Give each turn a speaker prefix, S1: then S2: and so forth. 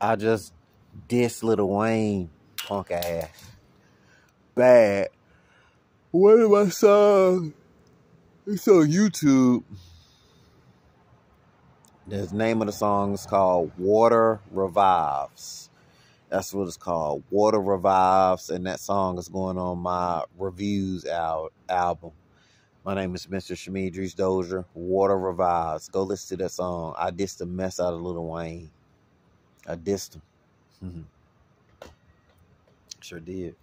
S1: I just diss Lil Wayne, punk ass. Bad. One my songs, it's on YouTube. The name of the song is called Water Revives. That's what it's called. Water Revives. And that song is going on my reviews al- album. My name is Mr. Shamidris Dozier. Water Revives. Go listen to that song. I dissed the mess out of Lil Wayne. I dissed him. Mm-hmm. sure did.